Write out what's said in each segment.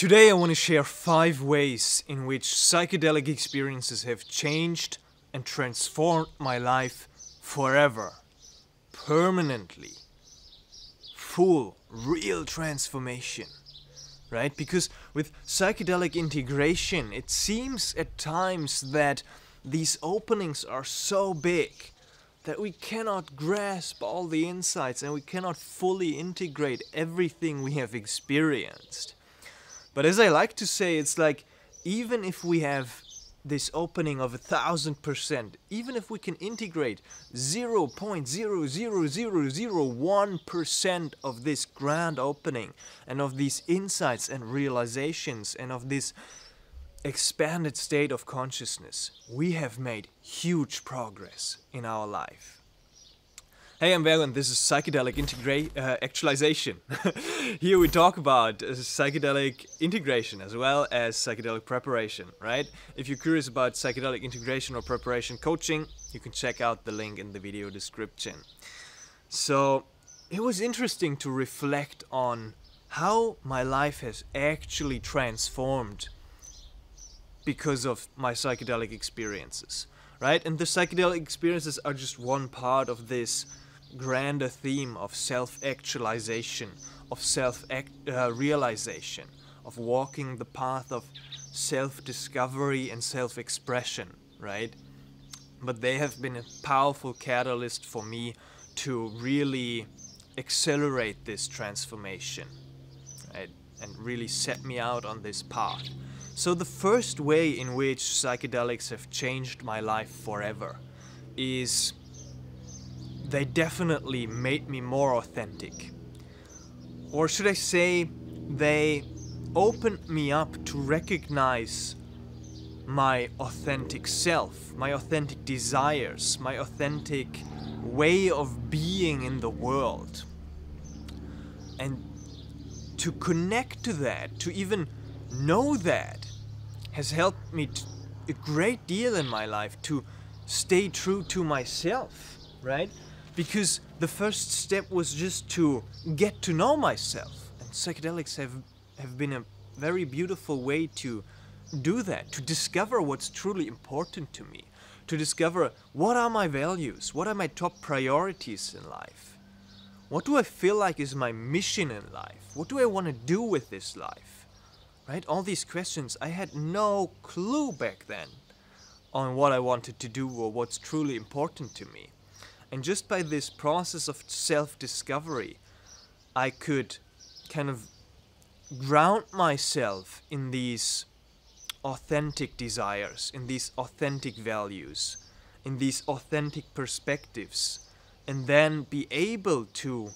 Today I want to share five ways in which psychedelic experiences have changed and transformed my life forever, permanently. Full, real transformation. Right? Because with psychedelic integration, it seems at times that these openings are so big that we cannot grasp all the insights and we cannot fully integrate everything we have experienced. But as I like to say, it's like even if we have this opening of a thousand percent, even if we can integrate 0.00001% of this grand opening and of these insights and realizations and of this expanded state of consciousness, we have made huge progress in our life. Hey, I'm and this is Psychedelic Integra uh, Actualization. Here we talk about uh, psychedelic integration as well as psychedelic preparation, right? If you're curious about psychedelic integration or preparation coaching, you can check out the link in the video description. So, it was interesting to reflect on how my life has actually transformed because of my psychedelic experiences, right? And the psychedelic experiences are just one part of this grander theme of self-actualization, of self-realization, uh, of walking the path of self-discovery and self-expression, right? But they have been a powerful catalyst for me to really accelerate this transformation, right? And really set me out on this path. So the first way in which psychedelics have changed my life forever is they definitely made me more authentic. Or should I say, they opened me up to recognize my authentic self, my authentic desires, my authentic way of being in the world. And to connect to that, to even know that, has helped me a great deal in my life to stay true to myself, right? Because the first step was just to get to know myself. And psychedelics have, have been a very beautiful way to do that, to discover what's truly important to me, to discover what are my values, what are my top priorities in life, what do I feel like is my mission in life, what do I want to do with this life, right? All these questions, I had no clue back then on what I wanted to do or what's truly important to me. And just by this process of self-discovery, I could kind of ground myself in these authentic desires, in these authentic values, in these authentic perspectives, and then be able to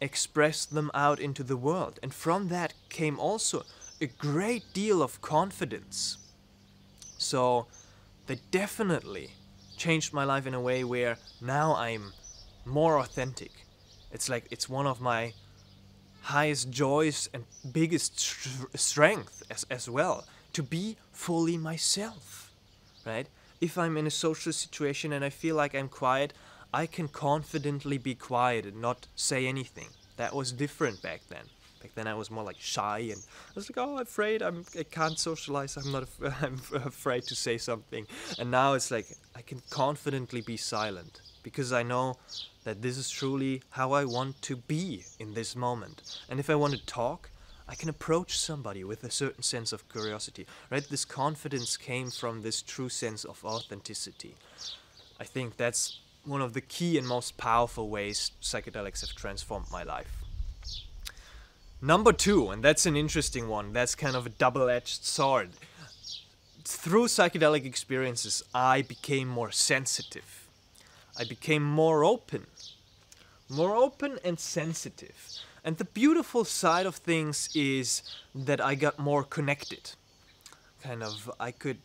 express them out into the world. And from that came also a great deal of confidence. So they definitely changed my life in a way where now I'm more authentic. It's like it's one of my highest joys and biggest strength as, as well to be fully myself, right? If I'm in a social situation and I feel like I'm quiet, I can confidently be quiet and not say anything. That was different back then. Back then I was more like shy and I was like, oh, I'm afraid I'm, I can't socialize. I'm not, af I'm afraid to say something. And now it's like, I can confidently be silent because I know that this is truly how I want to be in this moment. And if I want to talk, I can approach somebody with a certain sense of curiosity, right? This confidence came from this true sense of authenticity. I think that's one of the key and most powerful ways psychedelics have transformed my life. Number two, and that's an interesting one, that's kind of a double-edged sword. Through psychedelic experiences, I became more sensitive. I became more open. More open and sensitive. And the beautiful side of things is that I got more connected. Kind of, I could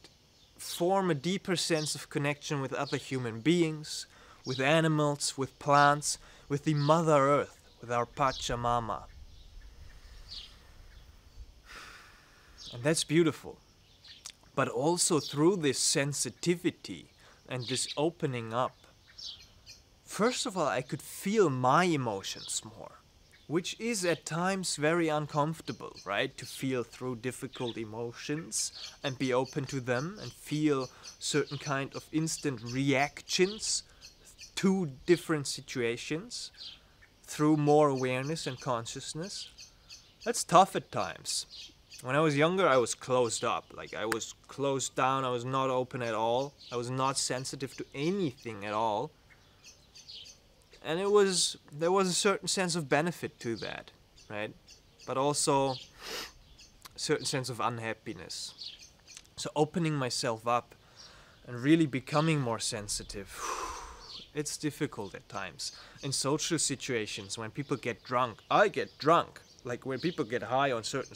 form a deeper sense of connection with other human beings, with animals, with plants, with the Mother Earth, with our Pachamama. And that's beautiful. But also through this sensitivity and this opening up, first of all, I could feel my emotions more. which is at times very uncomfortable, right? To feel through difficult emotions and be open to them and feel certain kind of instant reactions to different situations through more awareness and consciousness. That's tough at times. When I was younger, I was closed up. Like, I was closed down, I was not open at all, I was not sensitive to anything at all. And it was there was a certain sense of benefit to that right? But also a certain sense of unhappiness. So opening myself up and really becoming more sensitive it's difficult at times. In social situations when people get drunk i get drunk. Like when people get high on certain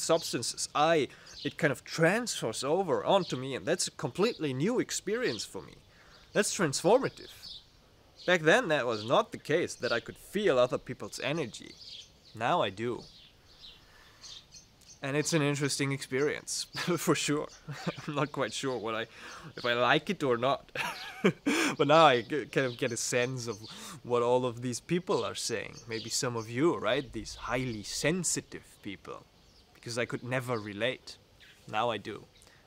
substances i it kind of transfers over onto me and that's a completely new experience for me that's transformative Back then that was not the case, that I could feel other people's energy. Now I do. And it's an interesting experience, for sure. I'm not quite sure what I, if I like it or not. but now I kind of get a sense of what all of these people are saying. Maybe some of you, right? These highly sensitive people. Because I could never relate. Now I do.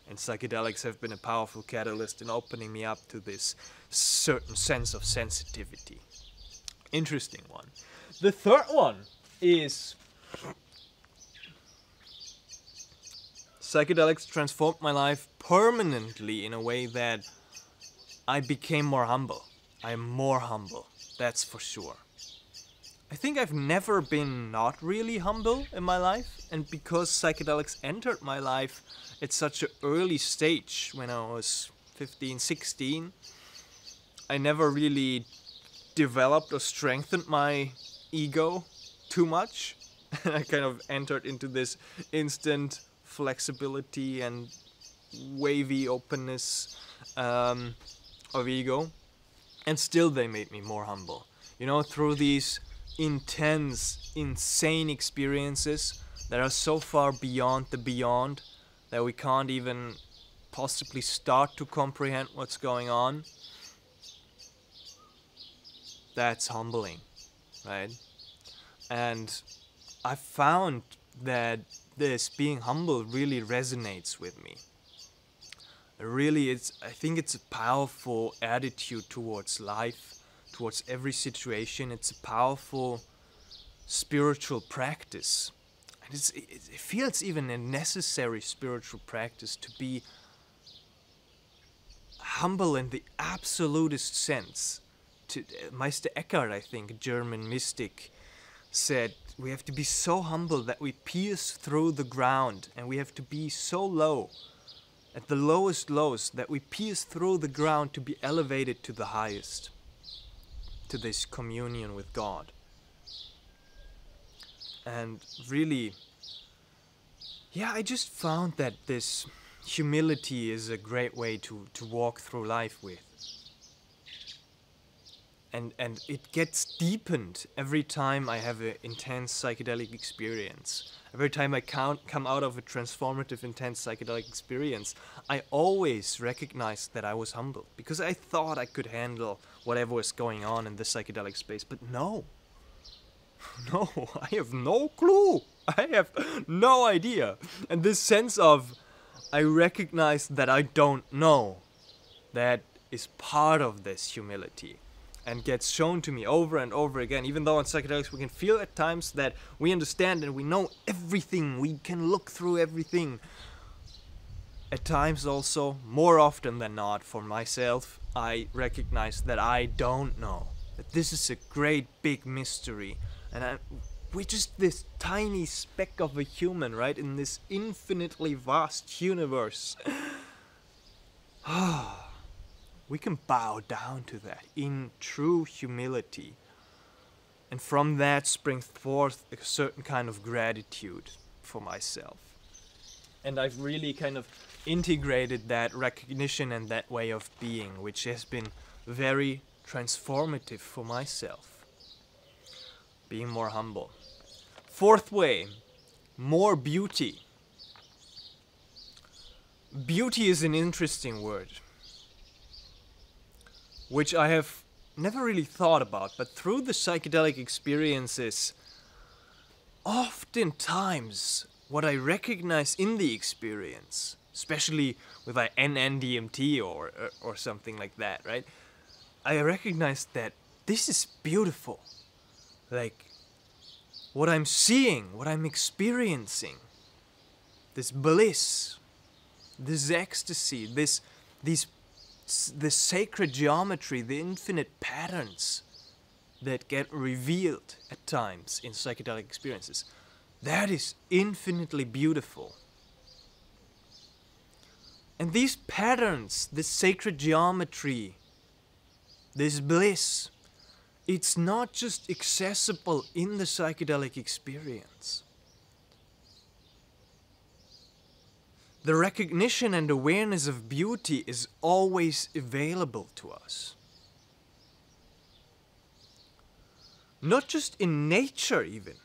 And psychedelics have been a powerful catalyst in opening me up to this certain sense of sensitivity. Interesting one. The third one is psychedelics transformed my life permanently in a way that I became more humble. I am more humble, that's for sure. I think I've never been not really humble in my life, and because psychedelics entered my life at such an early stage when I was 15, 16, I never really developed or strengthened my ego too much. I kind of entered into this instant flexibility and wavy openness um, of ego. And still, they made me more humble. You know, through these intense, insane experiences that are so far beyond the beyond that we can't even possibly start to comprehend what's going on that's humbling, right? And I found that this being humble really resonates with me. Really, it's I think it's a powerful attitude towards life, towards every situation. It's a powerful spiritual practice. And it, feels even a necessary spiritual practice to be humble in the absolutist sense to, uh, Meister Eckhart, I think, German mystic, said we have to be so humble that we pierce through the ground and we have to be so low at the lowest lows that we pierce through the ground to be elevated to the highest to this communion with God. And really yeah I just found that this humility is a great way to to walk through life with and and it gets deepened every time I have an intense psychedelic experience. Every time I count, come out of a transformative, intense psychedelic experience, I always recognize that I was humble because I thought I could handle whatever was going on in the psychedelic space, but no. No, I have no clue. I have no idea. And this sense of I recognize that I don't know that is part of this humility and gets shown to me over and over again. Even though on psychedelics we can feel at times that we understand and we know everything, we can look through everything. At times, also, more often than not, for myself, I recognize that I don't know. That this is a great big mystery. And I, we're just this tiny speck of a human, right? In this infinitely vast universe. We can bow down to that in true humility. And from that springs forth a certain kind of gratitude for myself. And I've really kind of integrated that recognition and that way of being, which has been very transformative for myself. Being more humble. Fourth way, more beauty. Beauty is an interesting word which I have never really thought about, but through the psychedelic experiences, oftentimes what I recognize in the experience, especially with like NNDMT or, or or something like that, right? I recognize that this is beautiful. Like what I'm seeing, what I'm experiencing, this bliss, this ecstasy, this these the sacred geometry, the infinite patterns that get revealed at times in psychedelic experiences. That is infinitely beautiful. And these patterns, this sacred geometry, this bliss, it's not just accessible in the psychedelic experience. The recognition and awareness of beauty is always available to us. Not just in nature, even,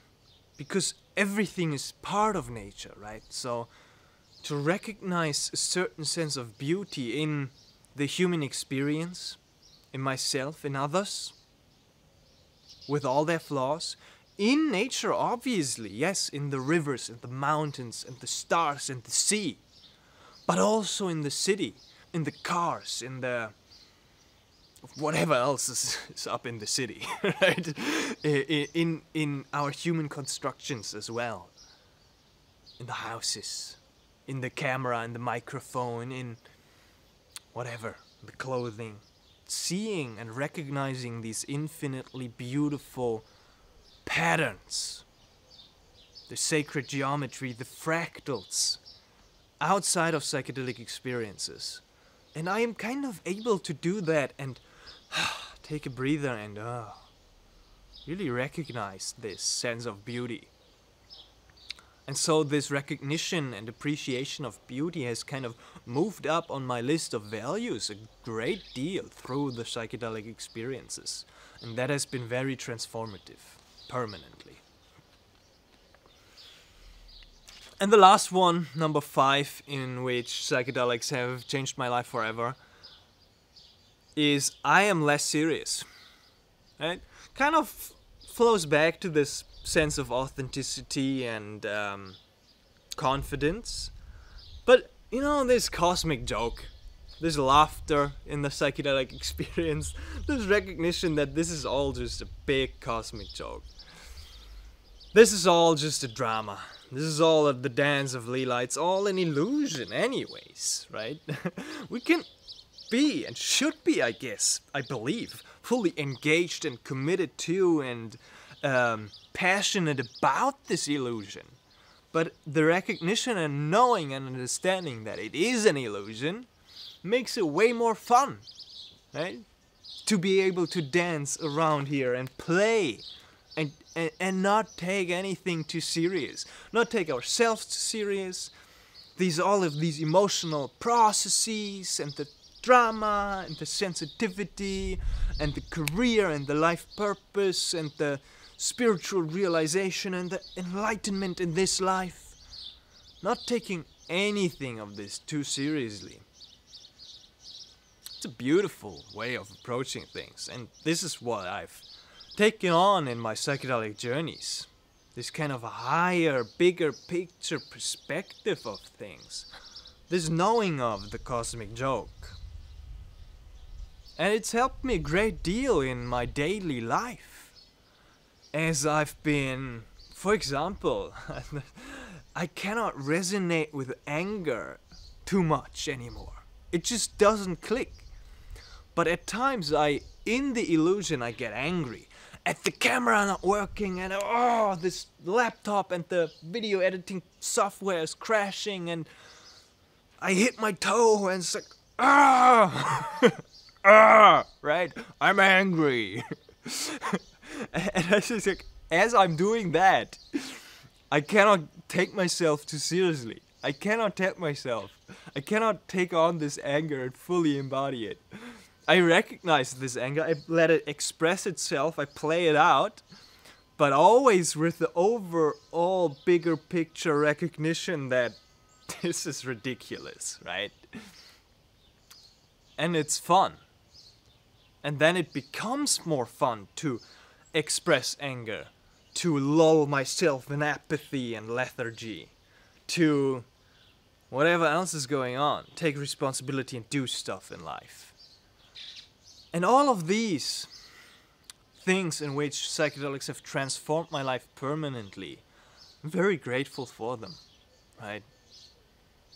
because everything is part of nature, right? So, to recognize a certain sense of beauty in the human experience, in myself, in others, with all their flaws, in nature, obviously, yes, in the rivers and the mountains and the stars and the sea, but also in the city, in the cars, in the whatever else is, is up in the city, right? In, in our human constructions as well, in the houses, in the camera, in the microphone, in whatever, the clothing. Seeing and recognizing these infinitely beautiful patterns, the sacred geometry, the fractals outside of psychedelic experiences. And I am kind of able to do that and take a breather and uh, really recognize this sense of beauty. And so this recognition and appreciation of beauty has kind of moved up on my list of values a great deal through the psychedelic experiences. And that has been very transformative, permanently. And the last one, number five, in which psychedelics have changed my life forever, is I am less serious. Right? Kind of flows back to this sense of authenticity and um, confidence. But, you know, this cosmic joke. There's laughter in the psychedelic experience. There's recognition that this is all just a big cosmic joke. This is all just a drama. This is all of the dance of Leela. It's all an illusion, anyways, right? we can be and should be, I guess, I believe, fully engaged and committed to and um, passionate about this illusion. But the recognition and knowing and understanding that it is an illusion makes it way more fun, right? To be able to dance around here and play and, and, and not take anything too serious, not take ourselves too serious. These all of these emotional processes and the drama and the sensitivity and the career and the life purpose and the spiritual realization and the enlightenment in this life. Not taking anything of this too seriously. It's a beautiful way of approaching things, and this is what I've taken on in my psychedelic journeys. This kind of higher, bigger picture perspective of things. This knowing of the cosmic joke. And it's helped me a great deal in my daily life. As I've been, for example, I cannot resonate with anger too much anymore. It just doesn't click. But at times I, in the illusion, I get angry. At the camera not working and oh this laptop and the video editing software is crashing and I hit my toe and it's like ah! Ah! Right? I'm angry. And I just like as I'm doing that I cannot take myself too seriously. I cannot take myself. I cannot take on this anger and fully embody it I recognize this anger, I let it express itself, I play it out, but always with the overall bigger picture recognition that this is ridiculous, right? And it's fun. And then it becomes more fun to express anger, to lull myself in apathy and lethargy, to whatever else is going on, take responsibility and do stuff in life. And all of these things in which psychedelics have transformed my life permanently, I'm very grateful for them, right?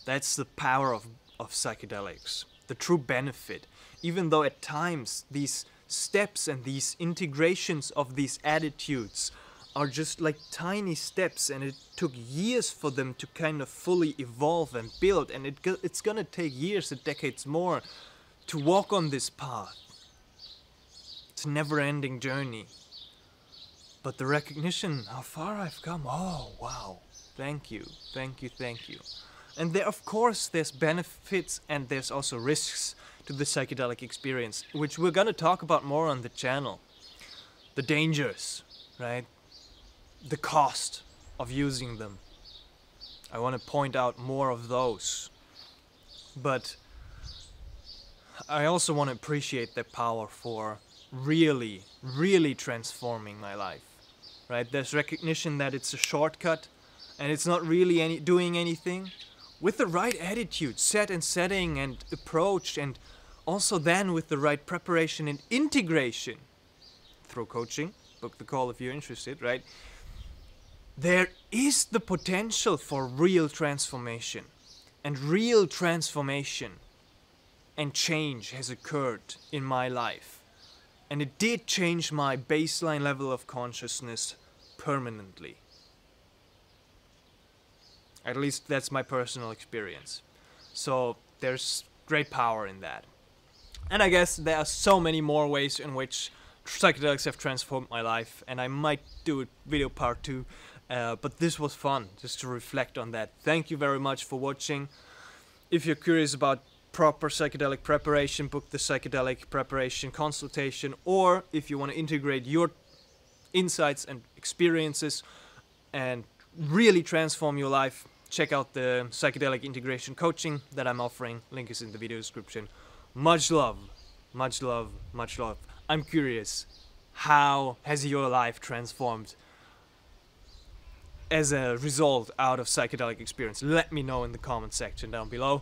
That's the power of, of psychedelics, the true benefit. Even though at times these steps and these integrations of these attitudes are just like tiny steps and it took years for them to kind of fully evolve and build and it it's gonna take years and decades more to walk on this path it's a never-ending journey. But the recognition how far i've come oh wow. Thank you thank you thank you. And there of course there's benefits and there's also risks to the psychedelic experience which we're gonna talk about more on the channel. The dangers right? The cost of using them. I want to point out more of those. But I also want to appreciate their power for really, really transforming my life. Right? There's recognition that it's a shortcut and it's not really any doing anything. With the right attitude, set and setting and approach and also then with the right preparation and integration through coaching, book the call if you're interested, right? there is the potential for real transformation. And real transformation and change has occurred in my life. And it did change my baseline level of consciousness permanently. At least that's my personal experience. So there's great power in that. And I guess there are so many more ways in which psychedelics have transformed my life, and I might do a video part two uh, but this was fun, just to reflect on that. Thank you very much for watching. If you're curious about proper psychedelic preparation, book the psychedelic preparation consultation, or if you want to integrate your insights and experiences and really transform your life, check out the psychedelic integration coaching that I'm offering. Link is in the video description. Much love, much love, much love. I'm curious, how has your life transformed? as a result out of psychedelic experience? Let me know in the comment section down below,